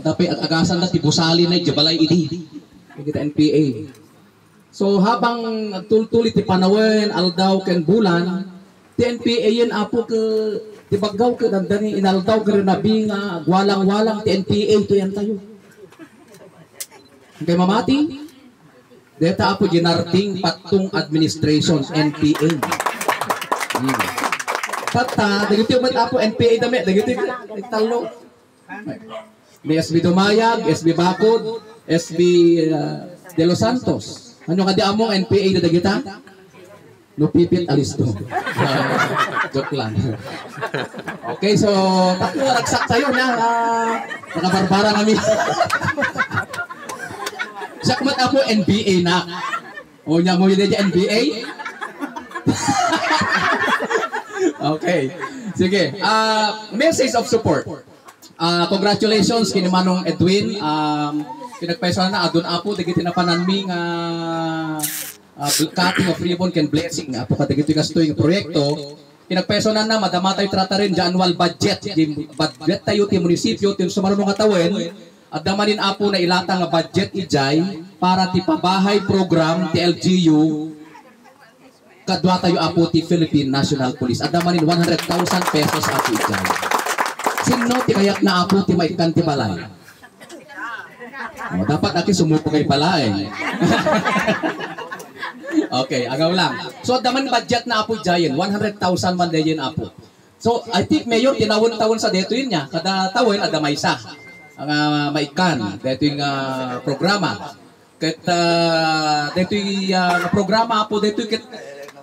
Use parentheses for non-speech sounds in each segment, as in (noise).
At agasan na tibusali na jabalay idi. Kita NPA. So habang nagtultulit ti panawin, aldaw ken bulan, ti NPA yan apo ke tibagaw ke dandani inaldaw ke renabi nga walang-walang ti NPA to yan tayo. Kay mamati, deta apo ginarting patong administration NPA. Tata, dagiti umat apo NPA dami, dagiti talo. May SB Dumayag, SB Bakod, SB uh, De Los Santos. Ano kadi among NPA na dagita? Lupipit alisto. (laughs) Joke lang. Okay, so tatlo ragsak tayo na. Uh, nakabarbara kami. (laughs) Sakmat ako NBA na. O nya mo yun NBA? (laughs) okay. Sige. Uh, message of support. Uh, congratulations kini Manong Edwin. Um, pinagpaiso na adun apo dagiti na pananmi nga uh, cutting of ribbon can blessing apo ka dagiti kastoy nga proyekto. Pinagpeso na na madama tayo trata rin di annual budget di budget tayo ti munisipyo ti sumarunong katawin at damanin apo na ilata nga budget ijay para ti pabahay program ti LGU kadwa tayo apo ti Philippine National Police. At damanin 100,000 pesos apo ijay sino ti kayak na apo ti maikan ti balay Oh, dapat aki sumupo kay pala eh. (laughs) okay, agaw lang. So, daman budget na apo Giant, 100,000 man din apo. So, I think mayor, tinawon-tawon sa deto yun niya. Kada tawon, ada may isa. Ang uh, maikan, deto yung uh, programa. Kat, uh, deto yung uh, programa apo, deto yung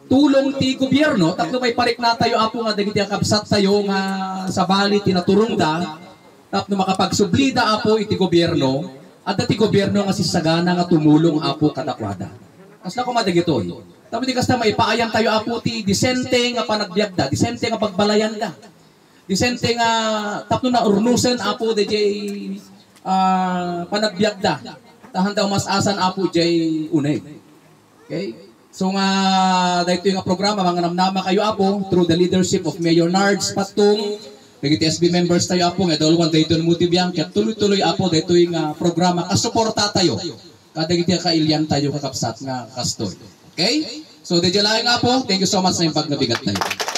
tulong ti gobyerno, tatlo may parik na tayo apo nga dagiti kabsat tayo nga sa bali tinaturong da, tapno makapagsublida apo iti gobyerno, at dati gobyerno nga sisagana nga tumulong apo kadakwada. Kas na kumadag ito. Tama di kasta maipaayam tayo apo ti disente nga panagbiagda, disente nga pagbalayan da. Disente nga tapno na urnusen apo de jay uh, panagbiagda. Tahan daw mas asan apo jay unay. Okay? So nga dahito yung programa mga namnama kayo apo through the leadership of Mayor Nards Patong Kagiti SB members tayo apo nga dalawang dayton motive yan kaya tuloy-tuloy apo dito yung uh, programa kasuporta tayo. Kada giti kailyan tayo kakapsat nga kastoy. Okay? So, DJ lang nga po. Thank you so much sa yung pagnabigat tayo.